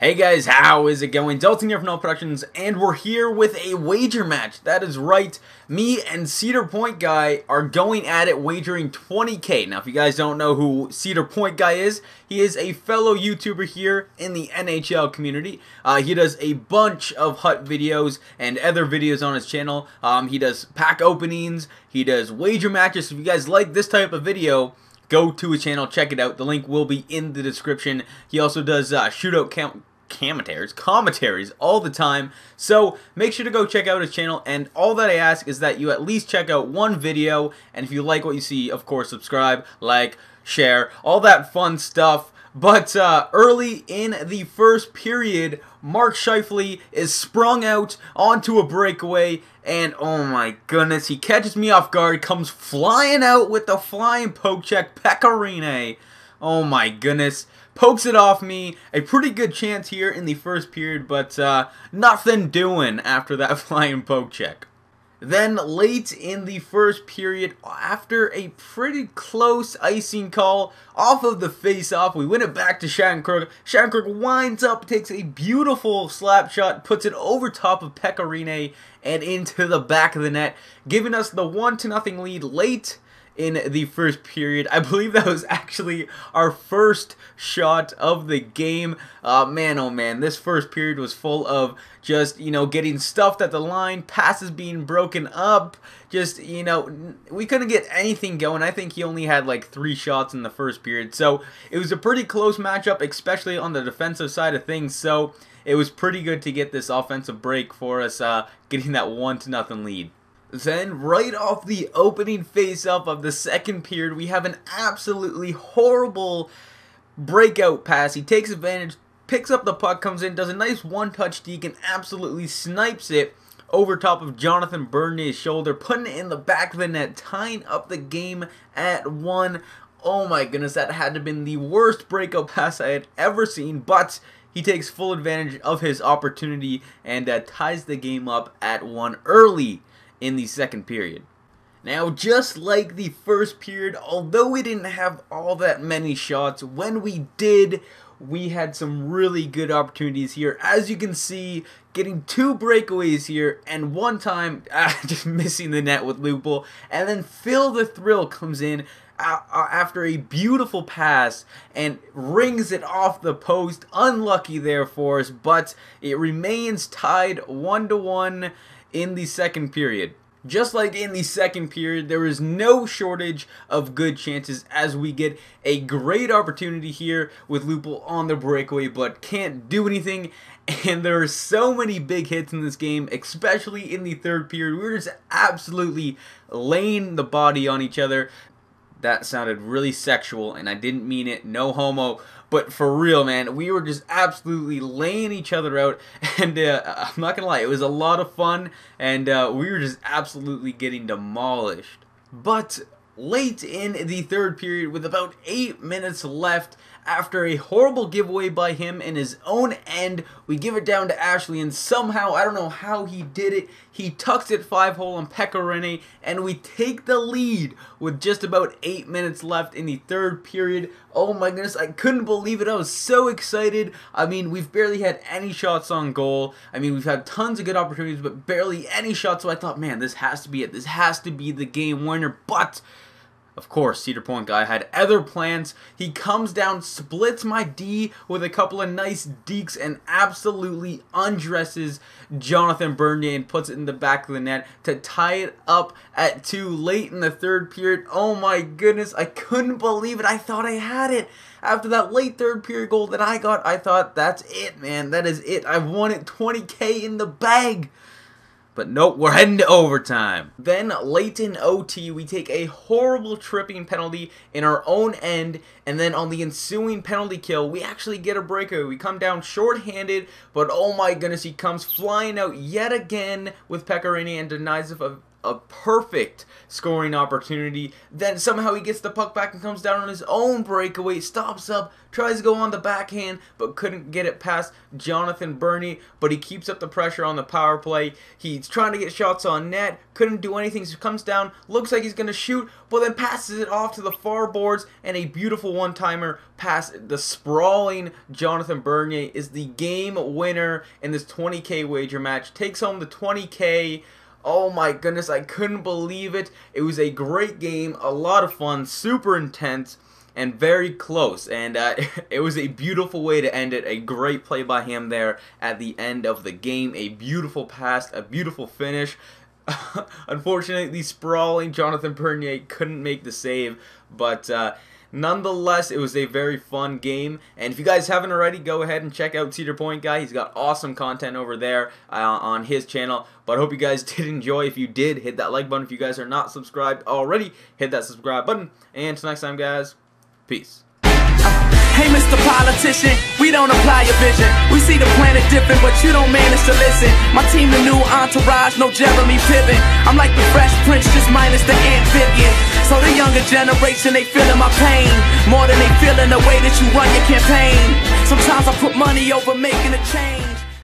Hey guys, how is it going? Dalton here from Nehull Productions, and we're here with a wager match. That is right, me and Cedar Point Guy are going at it wagering 20k. Now, if you guys don't know who Cedar Point Guy is, he is a fellow YouTuber here in the NHL community. Uh, he does a bunch of HUT videos and other videos on his channel. Um, he does pack openings, he does wager matches. If you guys like this type of video, go to his channel, check it out. The link will be in the description. He also does uh, shootout count commentaries, commentaries all the time. So make sure to go check out his channel. And all that I ask is that you at least check out one video. And if you like what you see, of course, subscribe, like, share, all that fun stuff. But uh, early in the first period, Mark Scheifele is sprung out onto a breakaway, and oh my goodness, he catches me off guard, comes flying out with the flying poke check, Pekka Rinne. Oh my goodness. Pokes it off me. A pretty good chance here in the first period, but uh, nothing doing after that flying poke check. Then late in the first period, after a pretty close icing call off of the face-off, we win it back to Shattenkirk. Shattenkirk winds up, takes a beautiful slap shot, puts it over top of Pekka Rinne and into the back of the net, giving us the 1-0 lead late in the first period. I believe that was actually our first shot of the game. Uh, man, oh man, this first period was full of just, you know, getting stuffed at the line, passes being broken up, just, you know, we couldn't get anything going. I think he only had like three shots in the first period. So it was a pretty close matchup, especially on the defensive side of things. So it was pretty good to get this offensive break for us, uh, getting that one to nothing lead. Then, right off the opening face-up of the second period, we have an absolutely horrible breakout pass. He takes advantage, picks up the puck, comes in, does a nice one-touch deke, and absolutely snipes it over top of Jonathan Bernier's shoulder, putting it in the back of the net, tying up the game at one. Oh my goodness, that had to have been the worst breakout pass I had ever seen, but he takes full advantage of his opportunity and uh, ties the game up at one early in the second period. Now, just like the first period, although we didn't have all that many shots, when we did, we had some really good opportunities here. As you can see, getting two breakaways here, and one time uh, just missing the net with Lupul, and then Phil the Thrill comes in after a beautiful pass and rings it off the post. Unlucky there for us, but it remains tied one to one in the second period. Just like in the second period, there is no shortage of good chances as we get a great opportunity here with Lupul on the breakaway, but can't do anything. And there are so many big hits in this game, especially in the third period. We are just absolutely laying the body on each other that sounded really sexual and I didn't mean it, no homo, but for real, man, we were just absolutely laying each other out, and uh, I'm not gonna lie, it was a lot of fun, and uh, we were just absolutely getting demolished. But late in the third period, with about eight minutes left, after a horrible giveaway by him in his own end, we give it down to Ashley, and somehow, I don't know how he did it, he tucks it 5 hole on Pekka and we take the lead with just about 8 minutes left in the third period. Oh my goodness, I couldn't believe it. I was so excited. I mean, we've barely had any shots on goal. I mean, we've had tons of good opportunities, but barely any shots, so I thought, man, this has to be it. This has to be the game winner, but... Of course, Cedar Point guy had other plans. He comes down, splits my D with a couple of nice dekes, and absolutely undresses Jonathan Bernier and puts it in the back of the net to tie it up at two late in the third period. Oh my goodness, I couldn't believe it. I thought I had it. After that late third period goal that I got, I thought, that's it, man. That is it. I've won it 20k in the bag. But nope, we're heading to overtime. Then, late in OT, we take a horrible tripping penalty in our own end, and then on the ensuing penalty kill, we actually get a breakaway. We come down short-handed, but oh my goodness, he comes flying out yet again with Pekka Rinne and denies of a perfect scoring opportunity. Then somehow he gets the puck back and comes down on his own breakaway, stops up, tries to go on the backhand, but couldn't get it past Jonathan Bernier. But he keeps up the pressure on the power play. He's trying to get shots on net, couldn't do anything. So comes down, looks like he's going to shoot, but then passes it off to the far boards, and a beautiful one-timer pass. The sprawling Jonathan Bernier is the game winner in this 20k wager match. Takes home the 20k. Oh my goodness, I couldn't believe it. It was a great game, a lot of fun, super intense, and very close. And uh, it was a beautiful way to end it. A great play by him there at the end of the game. A beautiful pass, a beautiful finish. Unfortunately, sprawling Jonathan Bernier couldn't make the save, but uh, Nonetheless, it was a very fun game. And if you guys haven't already, go ahead and check out Cedar Point Guy. He's got awesome content over there uh, on his channel. But I hope you guys did enjoy. If you did, hit that like button. If you guys are not subscribed already, hit that subscribe button. And until next time, guys, peace. Hey, Mr. Politician, we don't apply your vision. We see the planet different, but you don't manage to listen. My team, the new entourage, no Jeremy Piven. I'm like the Fresh Prince, just minus the amphibian. So the younger generation, they feeling my pain more than they feeling the way that you run your campaign. Sometimes I put money over making a change.